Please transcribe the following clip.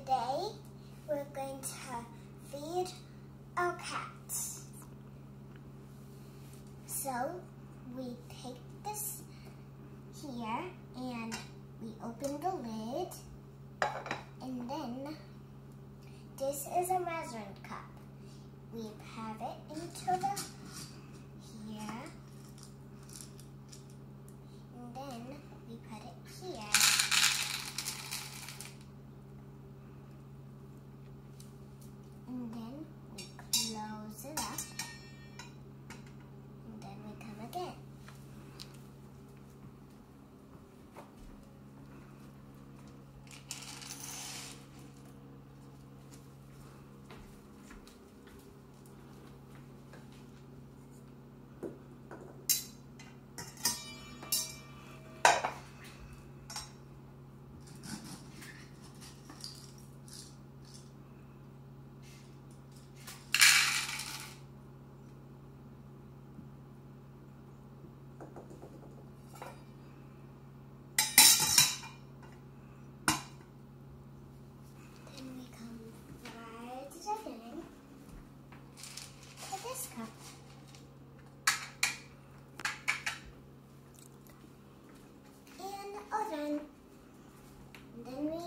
Today, we're going to feed our cats. So, we take this here and we open the lid and then this is a measuring cup. We have it into the Then we